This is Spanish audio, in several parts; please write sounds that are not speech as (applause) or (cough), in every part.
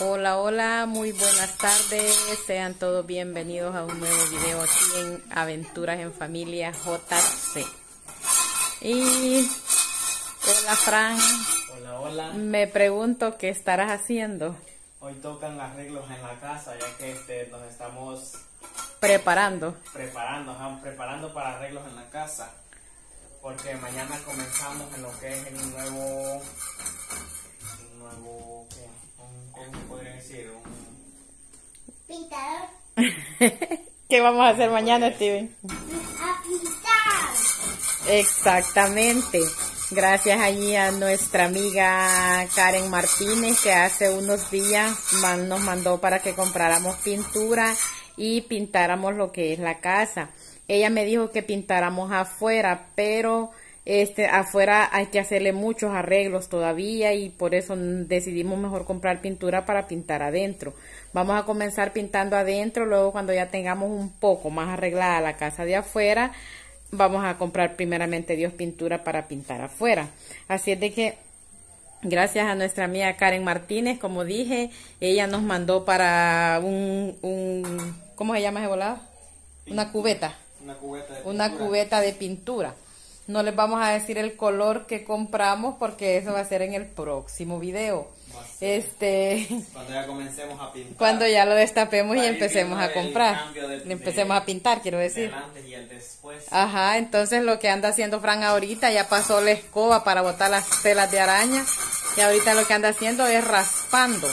Hola, hola, muy buenas tardes. Sean todos bienvenidos a un nuevo video aquí en Aventuras en Familia JC. Y hola, Fran. Hola, hola. Me pregunto qué estarás haciendo. Hoy tocan arreglos en la casa, ya que este, nos estamos Preparando. preparando, ajá, preparando para arreglos en la casa. Porque mañana comenzamos en lo que es el nuevo, un nuevo, ¿qué? Un- ¿cómo Un- Pintar. (laughs) ¿Qué vamos a hacer mañana, Steven? A pintar. Exactamente. Gracias allí a nuestra amiga Karen Martínez que hace unos días man- nos mandó para que compráramos pintura y pintáramos lo que es la casa. Ella me dijo que pintáramos afuera, pero este afuera hay que hacerle muchos arreglos todavía y por eso decidimos mejor comprar pintura para pintar adentro. Vamos a comenzar pintando adentro, luego cuando ya tengamos un poco más arreglada la casa de afuera, vamos a comprar primeramente Dios pintura para pintar afuera. Así es de que gracias a nuestra amiga Karen Martínez, como dije, ella nos mandó para un, un ¿cómo se llama ese volado? Una cubeta, una cubeta de una pintura. cubeta de pintura. No les vamos a decir el color que compramos porque eso va a ser en el próximo video. Este, Cuando ya comencemos a pintar. cuando ya lo destapemos y empecemos a comprar. de- Empecemos a pintar, quiero decir. Antes y el después. Ajá, entonces lo que anda haciendo Fran ahorita ya pasó la escoba para botar las telas de araña y ahorita lo que anda haciendo es raspando,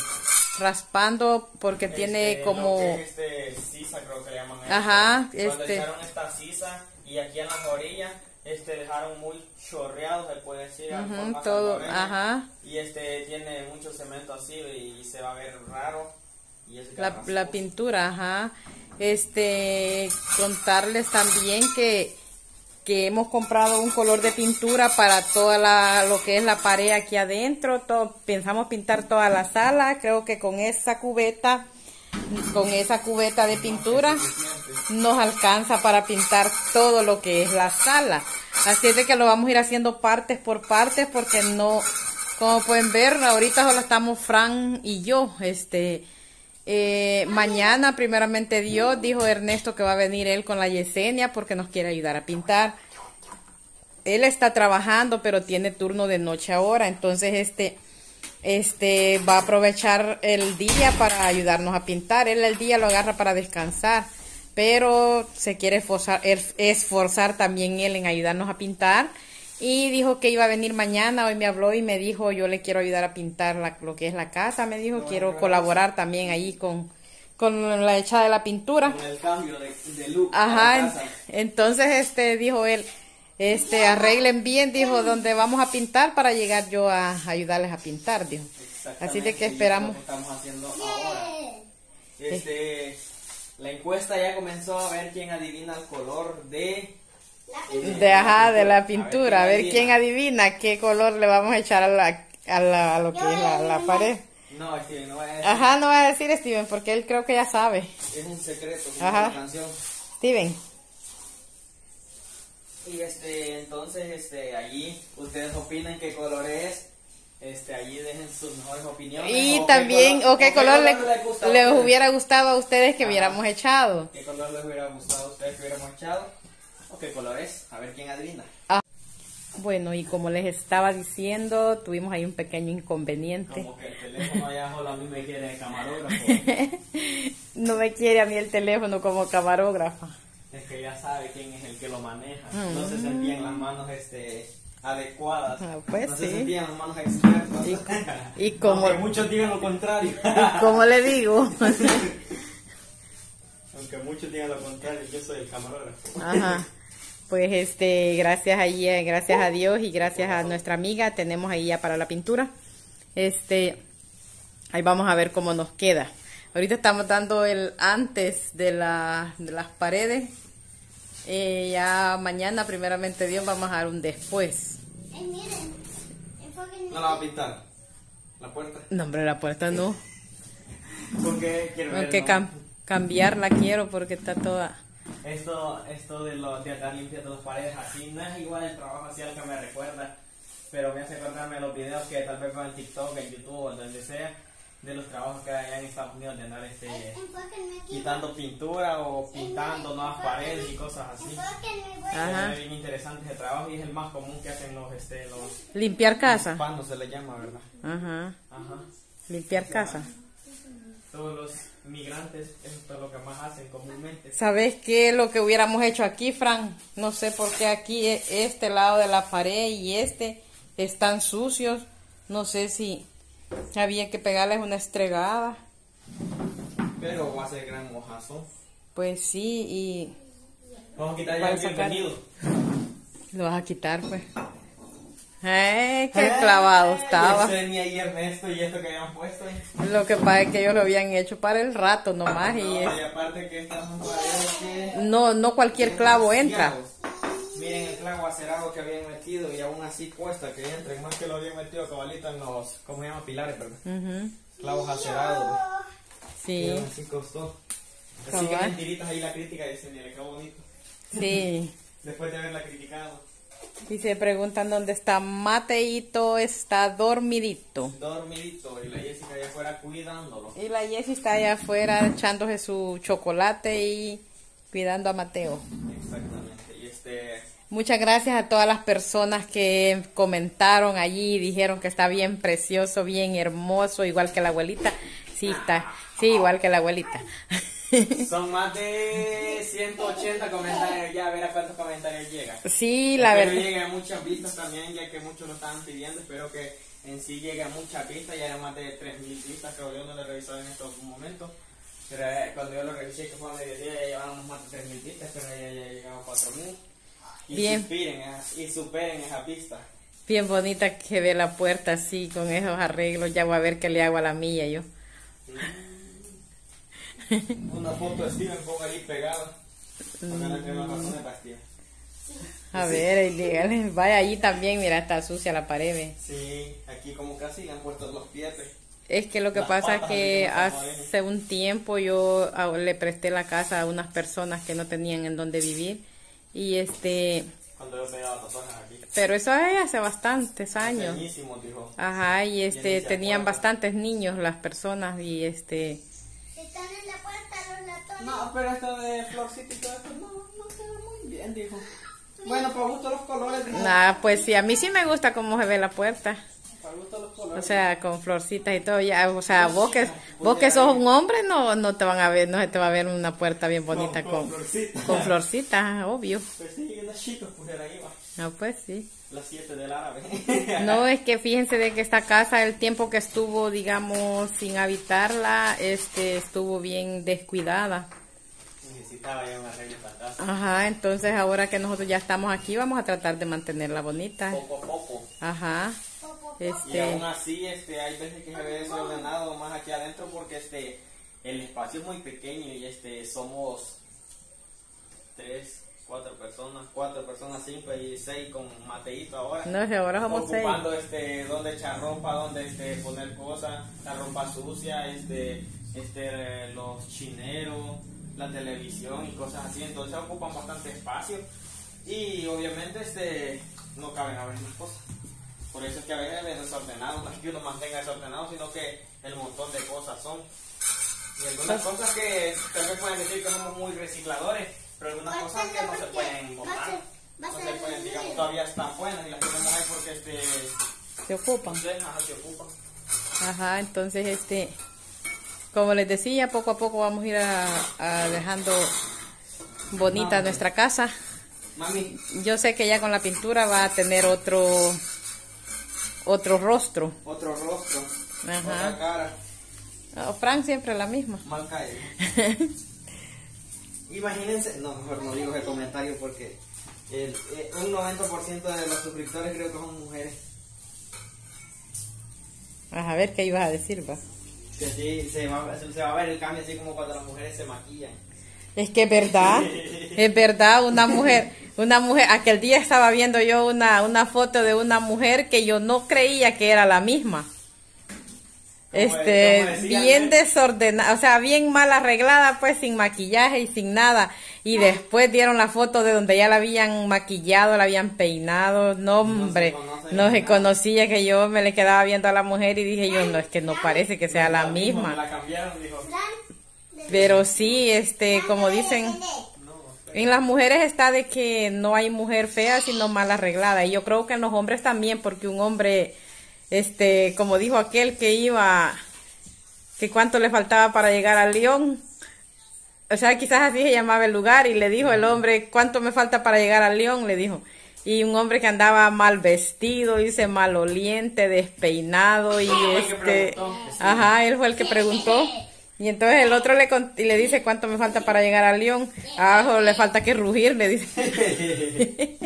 raspando porque tiene Este, como que es este sisa creo que le llaman. Ajá, Cuando este- echaron esta sisa y aquí en las orillas este dejaron muy chorreados se puede decir Ujú, forma todo, ajá. y este tiene mucho cemento así y se va a ver raro y la, la pintura, ajá. Este, contarles también que que hemos comprado un color de pintura para toda la, lo que es la pared aquí adentro, todo, pensamos pintar toda la sala, creo que con esa cubeta, con esa cubeta de pintura nos alcanza para pintar todo lo que es la sala. Así es de que lo vamos a ir haciendo partes por partes porque no, como pueden ver, ahorita solo estamos Fran y yo, este, eh, mañana, primeramente Dios, dijo Ernesto que va a venir él con la Yesenia porque nos quiere ayudar a pintar. Él está trabajando, pero tiene turno de noche ahora, entonces este, este va a aprovechar el día para ayudarnos a pintar. Él el día lo agarra para descansar, pero se quiere esforzar, es- esforzar también él en ayudarnos a pintar. Y dijo que iba a venir mañana, hoy me habló y me dijo, yo le quiero ayudar a pintar la- lo que es la casa, me dijo, quiero colaborar también ahí con, con la hecha de la pintura. con el cambio de, de look Ajá, la casa. entonces este dijo él, este arreglen bien, dijo, donde vamos a pintar para llegar yo a ayudarles a pintar, dijo. Así de que esperamos. que estamos haciendo ahora este la encuesta ya comenzó a ver quién adivina el color de De ajá, de la A ver pintura, a ver quién adivina qué color le vamos a echar a la, a la- a lo que es la, la pared. No, este, no voy a decir. Ajá, no va a decir Steven porque él creo que ya sabe. Es un secreto, como Ajá. una canción. Steven, Y este, entonces, este, allí ustedes opinen qué color es. Este, allí dejen sus mejores opiniones. y también, o qué color le, les hubiera gustado a ustedes que Ajá. hubiéramos echado. ¿Qué color les hubiera gustado a ustedes que hubiéramos echado? ¿O qué color es? A ver quién adivina. Bueno, y como les estaba diciendo, tuvimos ahí un pequeño inconveniente. Como que el teléfono allá a mí me quiere de camarógrafo. (laughs) No me quiere a mí el teléfono como camarógrafa. Es que ya sabe quién es el que lo maneja. Mm. No se sentían las manos este, adecuadas. Ah, pues no sí. se sentían expertas. Y- (laughs) y como- Aunque muchos digan lo contrario. (laughs) Como le digo. (laughs) Aunque muchos digan lo contrario, yo soy el camarógrafo. Ajá. Pues este, gracias ahí, eh, gracias a Dios y gracias a nuestra amiga, tenemos ahí ya para la pintura. Este, ahí vamos a ver cómo nos queda. Ahorita estamos dando el antes de, la, de las paredes. Eh, ya mañana, primeramente Dios, vamos a dar un después. Eh, miren. No la va a pintar. La puerta. No, hombre, la puerta no. (laughs) Porque quiero ver. Aunque ¿no? cam- cambiarla quiero porque está toda... Esto, esto de, lo, de andar limpiando las paredes así, no es igual el trabajo así al que me recuerda, pero me hace acordarme los videos que tal vez veo en TikTok, en YouTube o donde sea, de los trabajos que hay allá en Estados Unidos de andar este, quitando pintura o pintando nuevas paredes y cosas así. Ajá. Es bien interesante ese trabajo y es el más común que hacen los, este, los Limpiar casa. hispanos, se le llama, ¿verdad? Ajá. Ajá. Limpiar casa. Todos los migrantes, eso es lo que más hacen comúnmente. ¿Sabes qué es lo que hubiéramos hecho aquí, Fran? No sé por qué aquí e- este lado de la pared y este están sucios. No sé si había que pegarles una estregada. Pero va a ser gran mojazo. Pues sí, y Vamos a quitar ya el bienvenido. lo vas a quitar, pues. ¡Eh, qué clavado estaba! Ese ni ahí Ernesto y esto que habían puesto ahí. Lo que pasa es que ellos lo habían hecho para el rato nomás y No, es- y aparte que que... no, no cualquier clavo entra. Acerado que habían metido y aún así cuesta que entren, más que lo habían metido cabalito en los, ¿cómo se llama? Pilares, ¿verdad? Ujú, Clavos acerados. Sí, Y aún así costó. Así que mentiritas ahí la crítica dicen, le quedó bonito. sí. (laughs) Después de haberla criticado. Y se preguntan dónde está Mateito, está dormidito. Dormidito y la Jessica allá afuera cuidándolo. Y la Jessie está allá afuera echándose su chocolate y cuidando a Mateo. Muchas gracias a todas las personas que comentaron allí y dijeron que está bien precioso, bien hermoso, igual que la abuelita. Sí, está, sí, igual que la abuelita. (laughs) Son más de 180 comentarios ya, a ver a cuántos comentarios llega. Sí, la Espero verdad. llegue a muchas vistas también, ya que muchos lo estaban pidiendo. Espero que en sí llegue a muchas vistas, ya era más de 3.000 vistas, creo yo no lo he revisado en estos momentos. Pero eh, cuando yo lo revisé, que fue a mediodía, ya llevábamos más de 3.000 vistas, pero ya, ya llegado a 4.000. Y Bien. esas- y superen esas vistas. Bien bonita que ve la puerta así, con esos arreglos. Ya voy a ver qué le hago a la mía yo. (laughs) Una foto de Steven pongo ahí pegada. A ver, y dígale, vaya allí también, mira, está sucia la pared. ve. Sí, aquí como casi le han puesto los pies. Es que lo que Las pasa es que hace un tiempo yo a- le presté la casa a unas personas que no tenían en dónde vivir y este, Cuando yo pegaba tatuajes aquí. pero eso es hace bastantes años. Dijo. Ajá, y este tenían acuerda. bastantes niños las personas y este, Están en la puerta los latones. No, pero esto de florcita y todo esto no, no se ve muy bien, dijo. Bueno, para gusto los colores, dijo. nada, pues sí, a mí sí me gusta cómo se ve la puerta. O sea, con florcitas y todo, ya, o sea, vos que, vos que sos un hombre, no, no te van a ver, no se te va a ver una puerta bien bonita Con- con, con florcitas. con florcitas, obvio. Pues sí, unas chicas pusieron ahí, va. No, pues sí. Las siete del árabe. (laughs) No, es que fíjense de que esta casa, el tiempo que estuvo, digamos, sin habitarla, este, estuvo bien descuidada. Necesitaba ya un arreglo esta casa. Ajá, entonces ahora que nosotros ya estamos aquí, vamos a tratar de mantenerla bonita. Poco a poco. Ajá. Y Este, aún así, este, hay veces que se ve desordenado más aquí adentro porque este, el espacio es muy pequeño y este, somos tres, cuatro personas, cuatro personas, cinco y seis con Mateito ahora. no sé, ahora somos seis. ocupando este donde echar ropa donde este poner cosas la ropa sucia este este los chineros la televisión y cosas así entonces ocupan bastante espacio y obviamente este no caben a veces las cosas por eso es que a veces es desordenado no es que uno mantenga desordenado sino que el montón de cosas son y algunas cosas que tal vez pueden decir que somos muy recicladores pero algunas cosas que no se pueden botar no se pueden digamos todavía están buenas y las tenemos ahí porque este Se ocupan. ajá, se ocupan. Ajá, entonces este, como les decía, poco a poco vamos a ir a, a dejando bonita nuestra casa. Mami, Yo sé que ya con la pintura va a tener otro otro rostro. otro rostro, Ajá. otra cara, Ah, Frank siempre la misma. mal cae. (laughs) Imagínense, no, mejor no digo ese comentario porque el, eh, un 90% de los suscriptores creo que son mujeres. Vas a ver qué ibas a decir, va. Que sí, se va, se va a ver el cambio así como cuando las mujeres se maquillan. Es que es verdad, es verdad, una mujer, una mujer, aquel día estaba viendo yo una, una foto de una mujer que yo no creía que era la misma. Este, decía, bien desordenada, o sea, bien mal arreglada, pues sin maquillaje y sin nada. Y después dieron la foto de donde ya la habían maquillado, la habían peinado. No, hombre, no se conocía que yo me le quedaba viendo a la mujer y dije yo, no, es que no parece que sea la misma. Pero sí, este, como dicen, en las mujeres está de que no hay mujer fea, sino mal arreglada. Y yo creo que en los hombres también, porque un hombre, este, como dijo aquel que iba, que cuánto le faltaba para llegar al León. O sea, quizás así se llamaba el lugar y le dijo el hombre, ¿cuánto me falta para llegar al León? Le dijo. Y un hombre que andaba mal vestido, dice maloliente, despeinado y este, ajá, él fue el que preguntó. Y entonces el otro le y le dice cuánto me falta para llegar al León. Abajo le falta que rugir, le dice.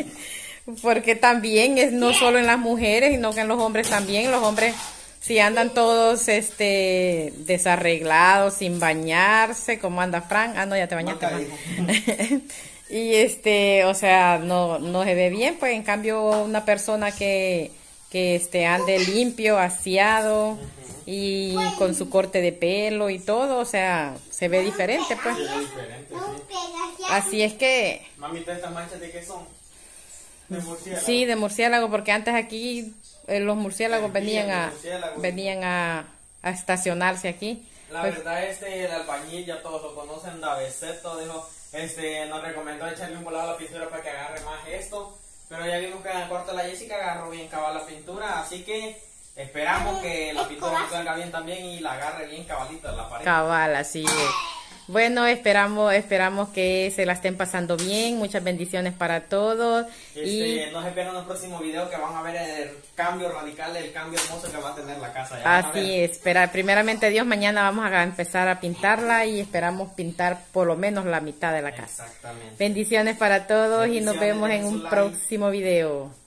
(laughs) Porque también es no solo en las mujeres, sino que en los hombres también. Los hombres si andan todos este desarreglados, sin bañarse, como anda Fran. Ah, no, ya te bañaste. (laughs) Y este, o sea, no no se ve bien, pues en cambio una persona que que este ande limpio, aseado y con su corte de pelo y todo, o sea, se ve diferente, pues. Diferente, sí. Así es que Mami, ¿todas estas manchas de qué son? De murciélago. Sí, de murciélago, porque antes aquí eh, los murciélagos venían a murciélago. venían a, a estacionarse aquí. La Pues, verdad, este, el albañil, ya todos lo conocen, Daveseto, dijo, este, nos recomendó echarle un volado a la pintura para que agarre más esto, pero ya vimos que en el cuarto de la Jessica agarró bien cabal la pintura, así que esperamos que la pintura salga bien también y la agarre bien cabalita en la pared. cabal, así es. Bueno, esperamos esperamos que se la estén pasando bien. Muchas bendiciones para todos. Y Este, no se pierdan el próximo video que van a ver el cambio radical, el cambio hermoso que va a tener la casa. ya así es. Espera, primeramente Dios, mañana vamos a empezar a pintarla y esperamos pintar por lo menos la mitad de la casa. Exactamente. Bendiciones para todos y nos vemos en un like. próximo video.